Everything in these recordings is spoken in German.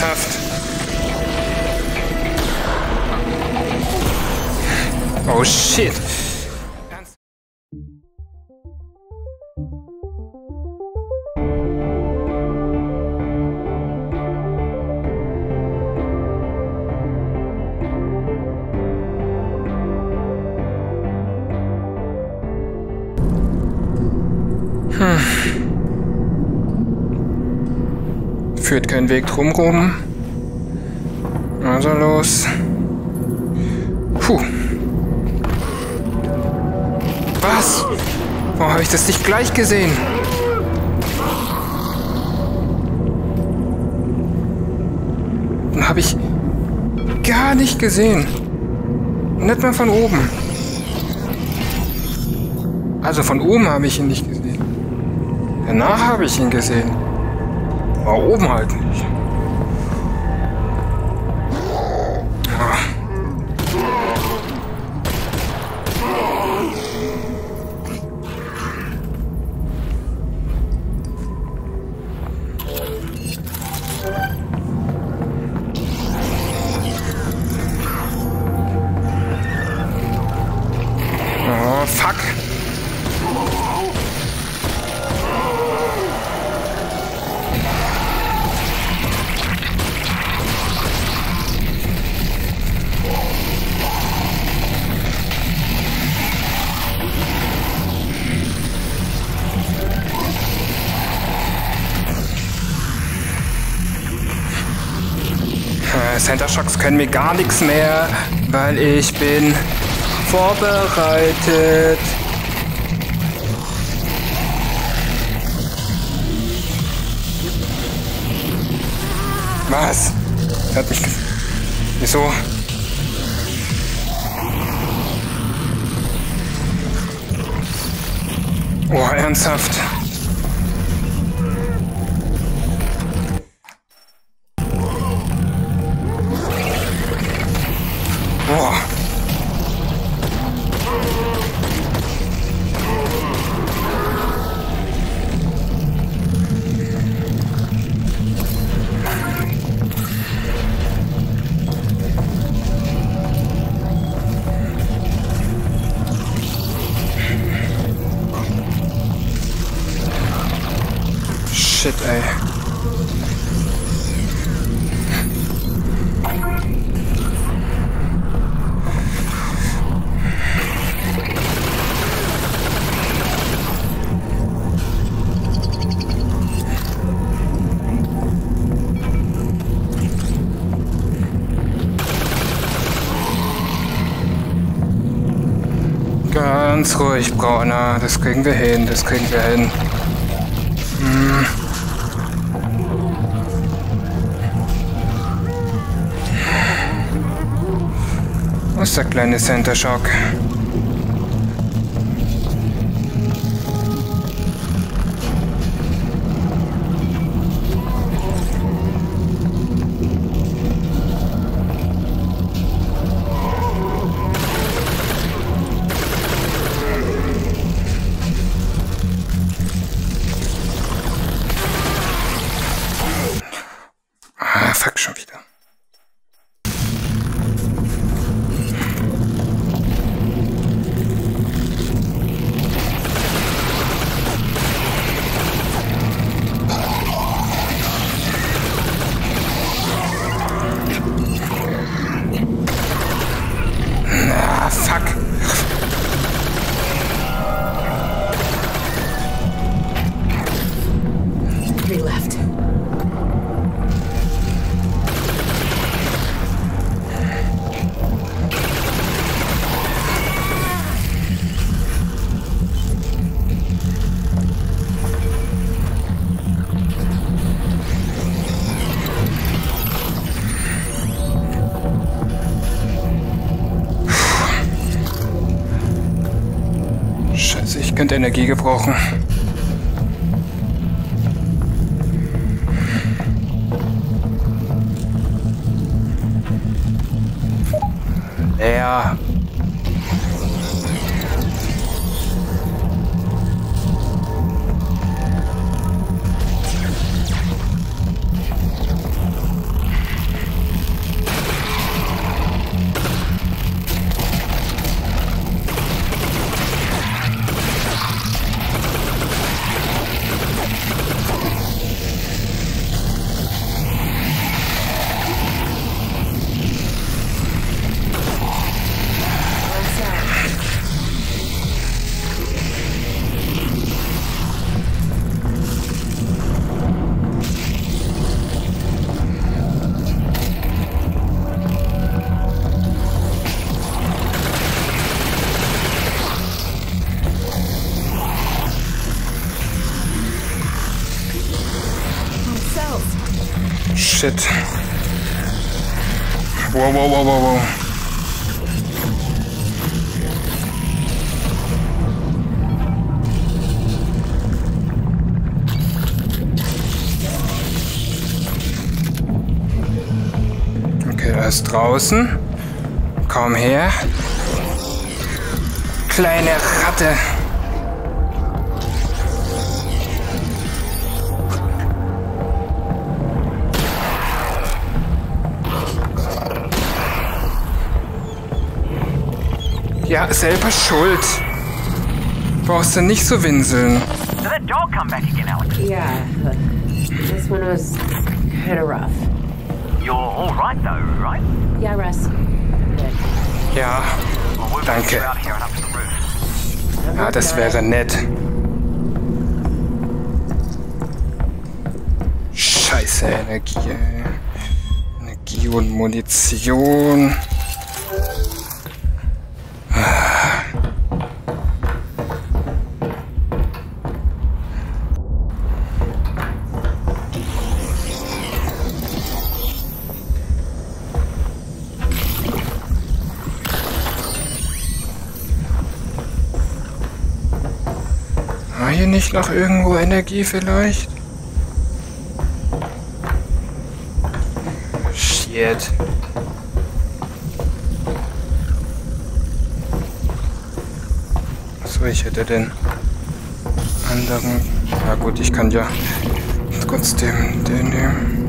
ernsthaft? Oh shit. Führt kein Weg drumrum. Also los. Puh. Was? Warum habe ich das nicht gleich gesehen? Habe ich gar nicht gesehen. Nicht mal von oben. Also von oben habe ich ihn nicht gesehen. Danach habe ich ihn gesehen. Aber oben halt Center Shocks können mir gar nichts mehr, weil ich bin vorbereitet. Was? Hat mich. Wieso? Oh, ernsthaft. Ruhig, Brauner. Das kriegen wir hin, das kriegen wir hin. Hm. Wo ist der kleine Center Shock? Ah, fuck, j'ai envie d'un. Energie gebrauchen. Okay, er ist draußen. Komm her. Kleine Ratte. Ja, selber schuld. Brauchst du nicht so winseln. Did that dog come back again, Alex? Yeah, this one was kind of rough. You're all right though, right? Yeah, Russ. Good. Ja, Well, we'll Danke. ja, das wäre nett. Scheiße, Energie. Energie und Munition. Noch irgendwo Energie vielleicht? Shit. So, ich hätte den anderen. Ja gut, ich kann ja trotzdem den nehmen.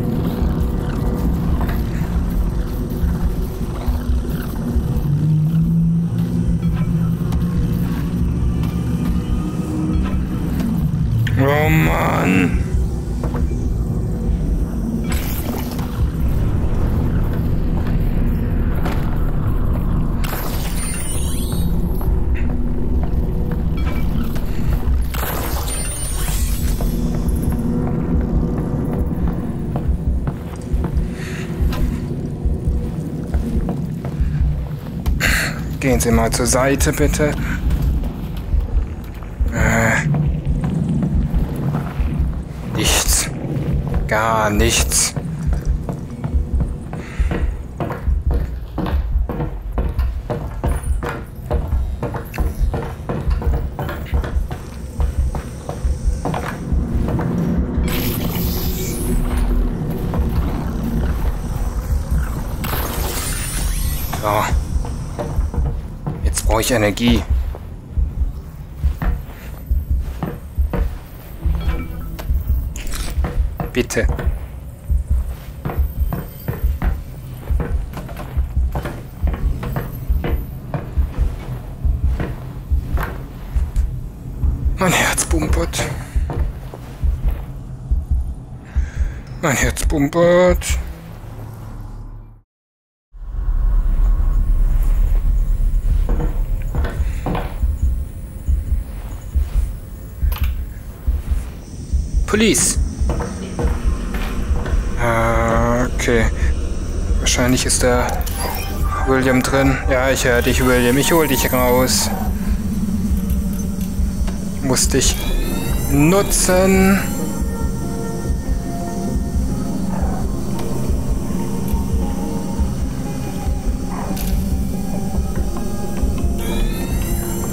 Mann. Gehen Sie mal zur Seite, bitte. Nichts. Jetzt brauche ich Energie. Bitte. Mein Herz pumpert. Mein Herz pumpert. Police. Okay. Wahrscheinlich ist da William drin. Ja, ich höre dich, William. Ich hol dich raus. Muss dich nutzen.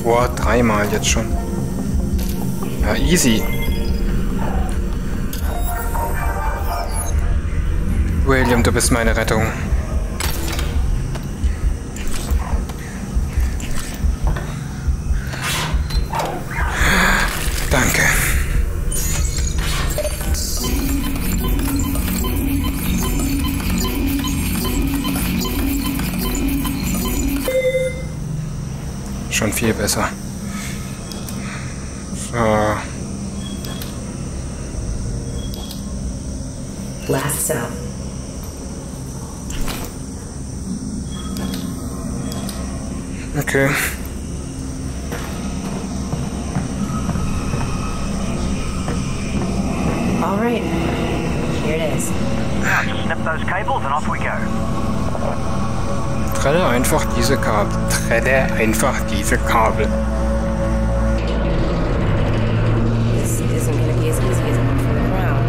Boah, dreimal jetzt schon. Ja, easy. William, du bist meine Rettung. Danke. Schon viel besser. So. Last cell. Okay. All right. Here it is. Just snip those cables and off we go. Trenne einfach diese Kabel. Trenne einfach diese Kabel. This isn't to be as easy as looked from the ground.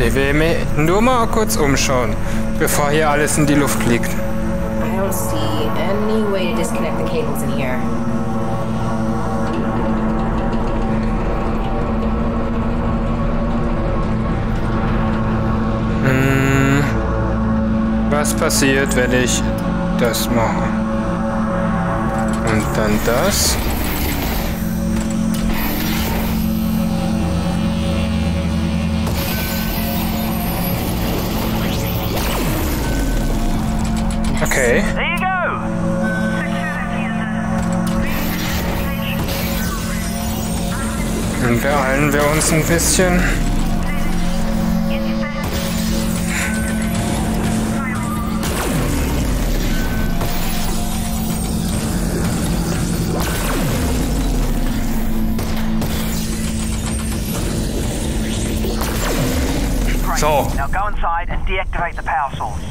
Will mich nur mal kurz umschauen, bevor hier alles in die Luft fliegt. I don't see any way to disconnect the cables in here. Was passiert, wenn ich das mache? Und dann das. Okay. There you go. Dann beeilen wir uns ein bisschen. So. Now go inside and deactivate the power source.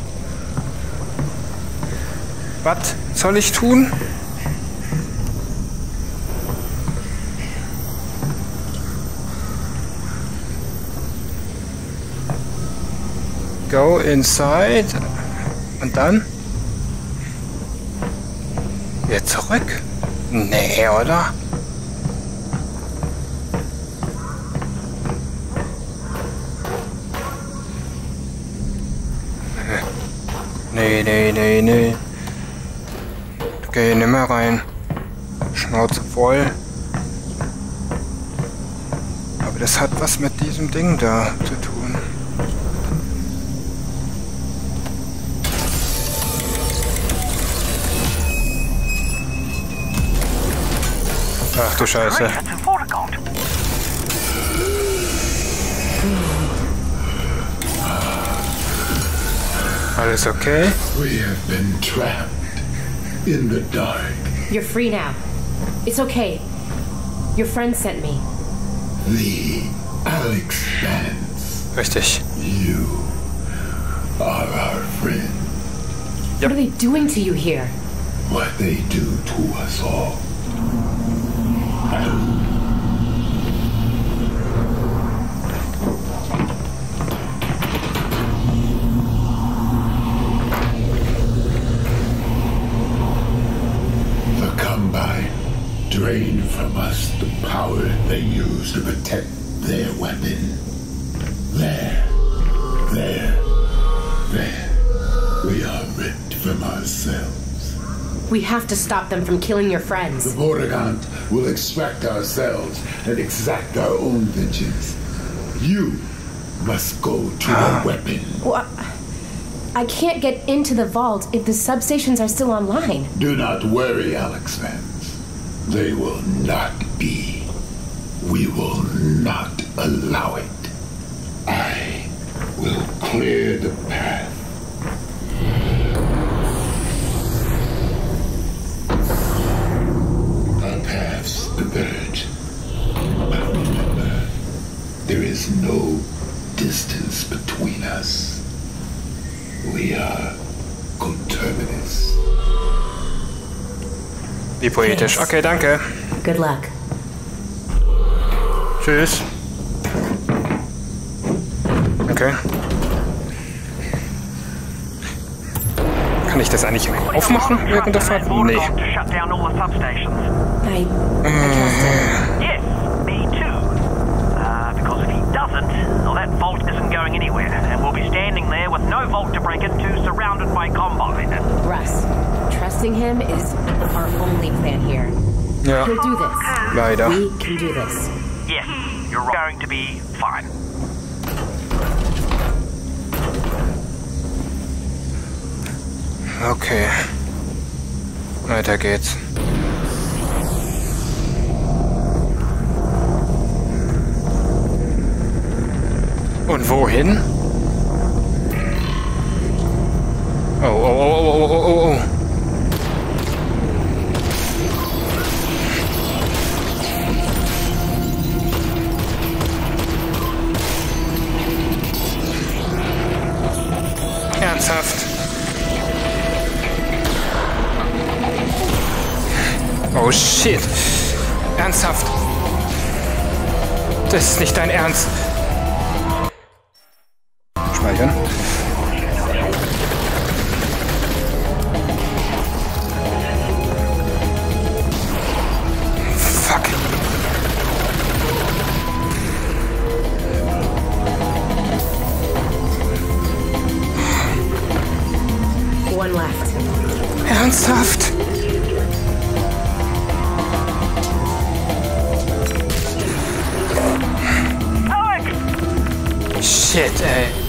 Was soll ich tun? Go inside. Und dann? Wieder zurück? Nee, oder? Nee, nee, nee, nee. Geh nicht mehr rein. Schnauze voll. Aber das hat was mit diesem Ding da zu tun. Ach du Scheiße. Alles okay? We have been trapped in the dark. You're free now. It's okay. Your friend sent me. The Alex Vance. Richtig. You are our friend. What are they doing to you here? What they do to us all. They use to protect their weapon. There, there, there. We are ripped from ourselves. We have to stop them from killing your friends. The friends. Vortigaunt will extract ourselves and exact our own vengeance. You must go to the ah. weapon. Well, I can't get into the vault if the substations are still online. Do not worry, Alex Vance. They will not be. We will not allow it. I will clear the path. Our paths diverge. But remember, there is no distance between us. We are conterminous. Wie poetisch. Okay, danke. Good luck. Tschüss. Okay. Kann ich das eigentlich aufmachen während der Fahrt? Nee. Me too. Uh, because if he doesn't, well, that vault isn't going anywhere, and we'll be standing there with no vault to break into, surrounded by combine. And Russ, trusting him is our only plan here. Ja, He'll do this. leider. We can do this. You're going to be fine. Okay. Weiter geht's. Und wohin? Oh, oh, oh, oh, oh, oh, oh. oh. Ernsthaft? Oh shit. Ernsthaft. Das ist nicht dein Ernst. Speichern. shit.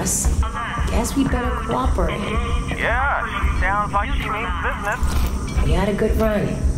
us. Guess we better cooperate. Yeah, she sounds like she means business. We had a good run.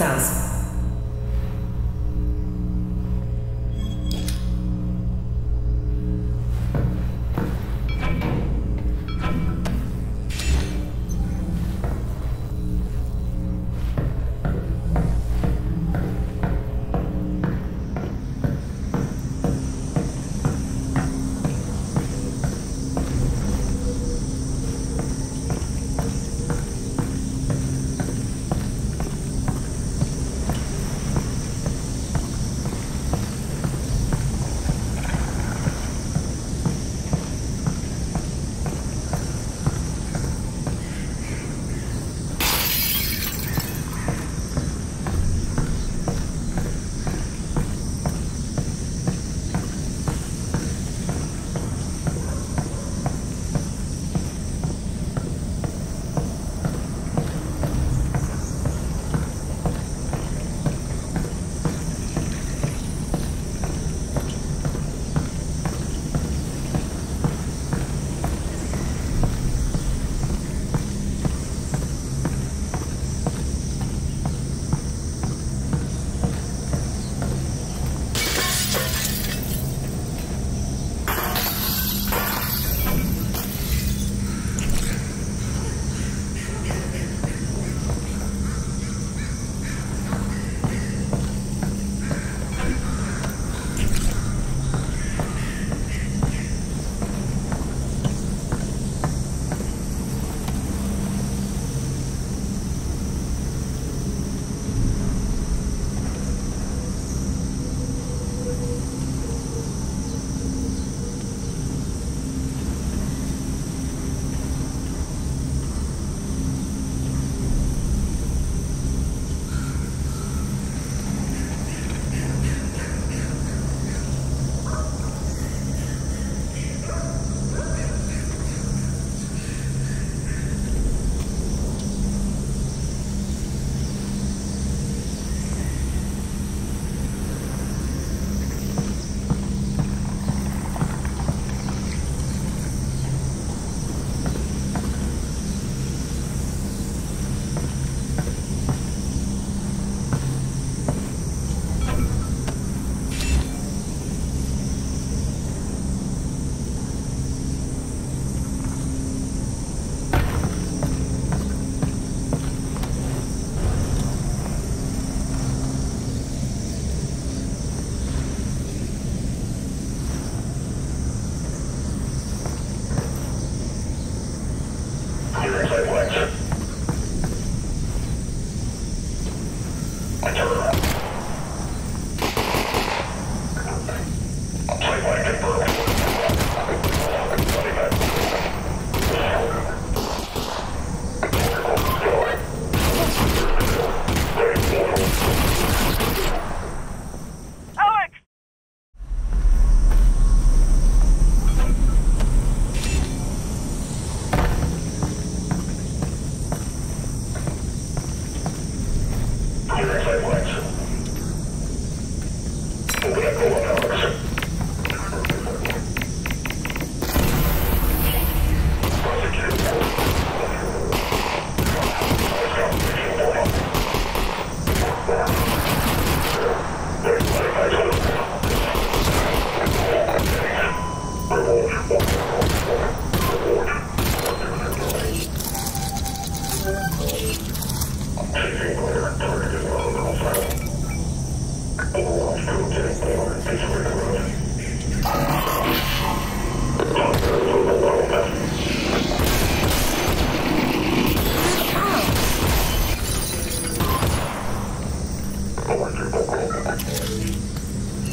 Texas.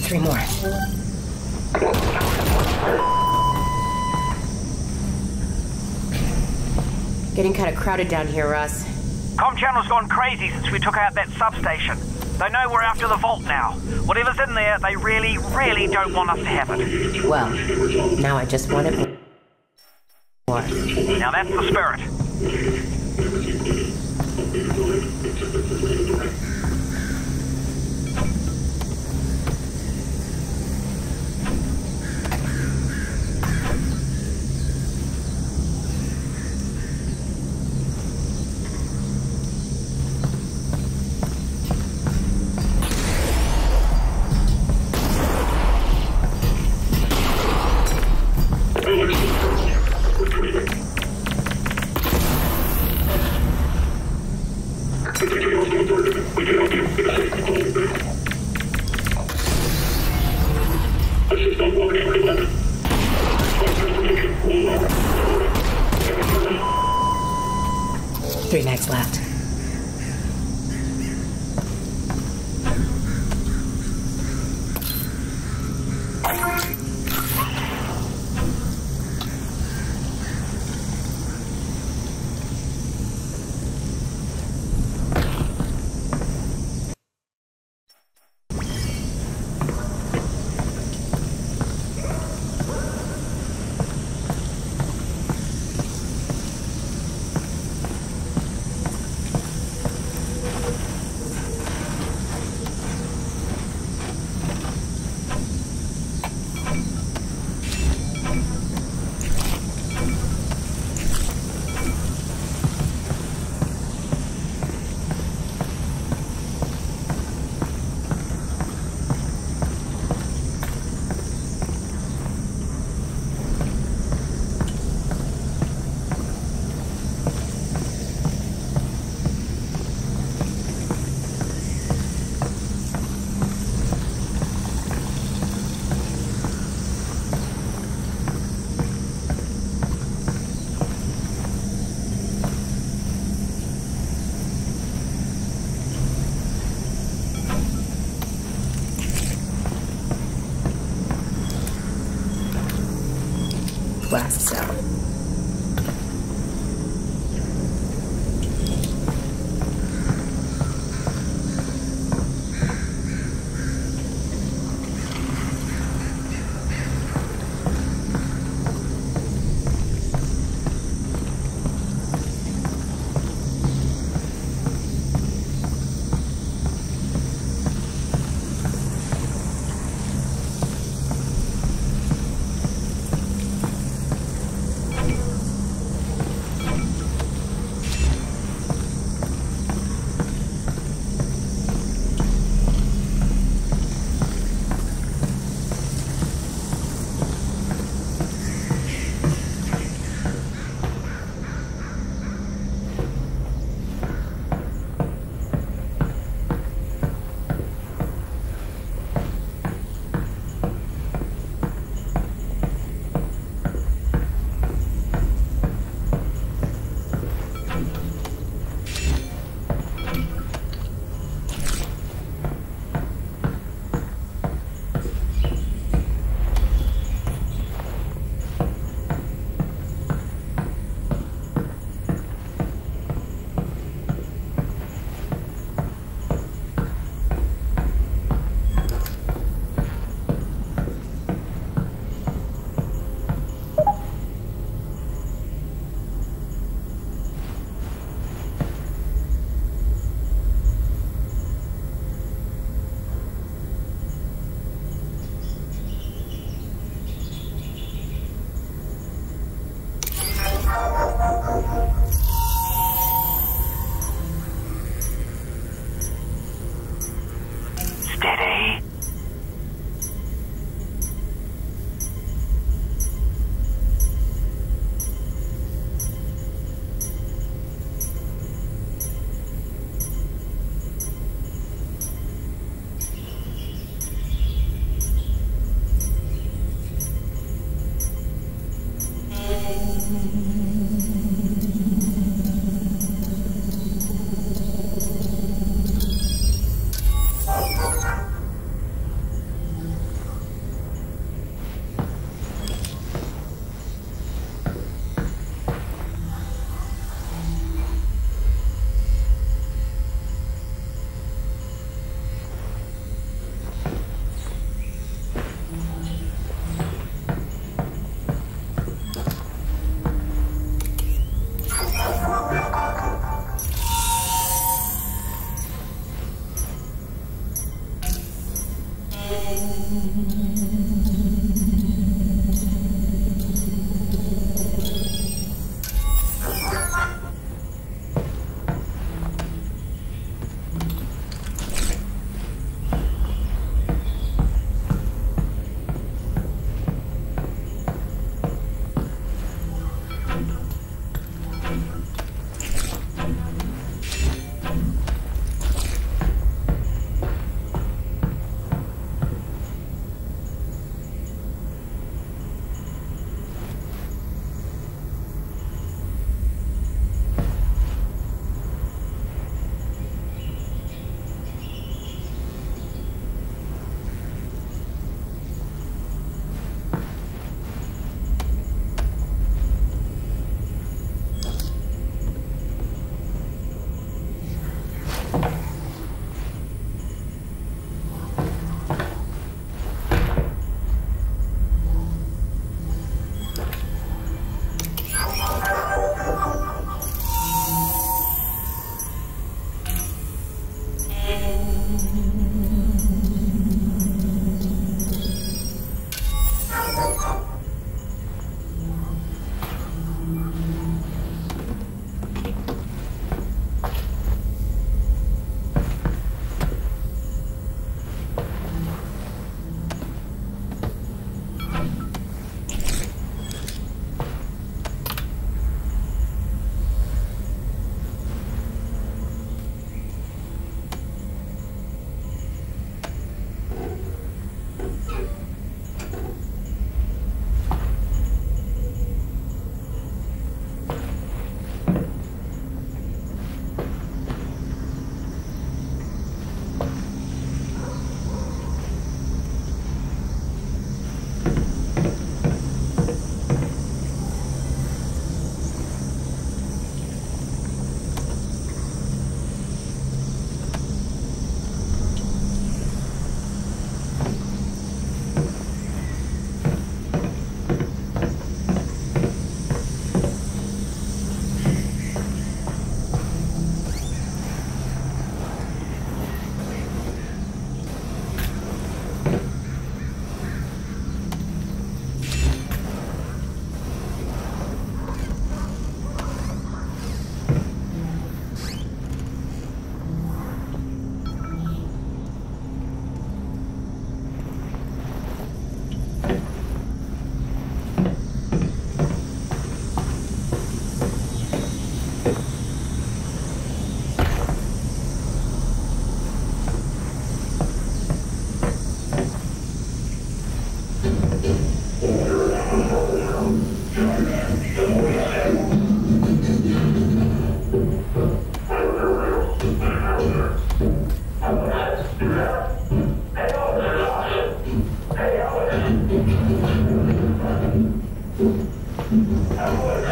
Three more. Getting kind of crowded down here, Russ. Com channel's gone crazy since we took out that substation. They know we're after the vault now. Whatever's in there, they really, really don't want us to have it. Well, now I just want it more. Now that's the spirit. Binding. Last cell.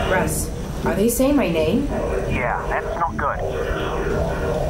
Russ, are they saying my name? Yeah, that's not good.